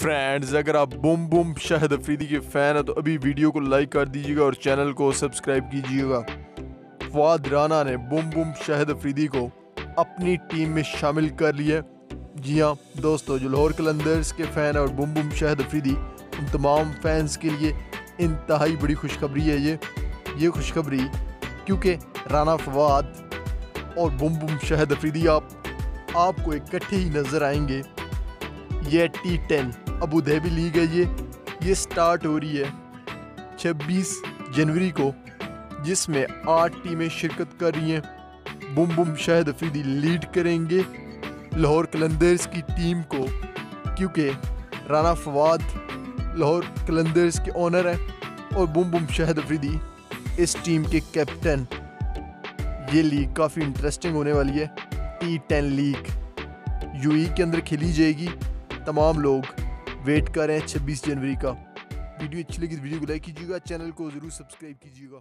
Friends अगर आप बुम बुम शाहिद अफरीदी के फ़ैन हैं तो अभी वीडियो को लाइक कर दीजिएगा और चैनल को सब्सक्राइब कीजिएगा। फवाद राना ने बुम बुम शाहिद अफरीदी को अपनी टीम में शामिल कर लिया जी हाँ दोस्तों जो लाहौर कलंदर्स के फ़ैन और बुम बुम शाहिद अफरीदी उन तमाम फैंस के लिए इंतहाई बड़ी खुशखबरी है ये। ये खुशखबरी क्योंकि राना फवाद और बुम बुम शाहिद अफरीदी आप, आपको इकट्ठे ही नज़र आएँगे। ये T ten Abu Dhabi league है। ये ये स्टार्ट हो रही है 26 जनवरी को, जिसमें आठ टीमें शिरकत कर रही हैं। बुम बुम शाहिद अफरीदी लीड करेंगे लाहौर कलंदर्स की टीम को, क्योंकि राना फवाद लाहौर कलंदर्स के ओनर हैं और बुम बुम शाहिद अफरीदी इस टीम के कैप्टन ये लीग काफ़ी इंटरेस्टिंग होने वाली है टी टेन लीग यूई के अंदर खेली जाएगी। तमाम लोग वेट कर रहे हैं 26 जनवरी का। वीडियो अच्छी लगी तो वीडियो को लाइक कीजिएगा, चैनल को ज़रूर सब्सक्राइब कीजिएगा।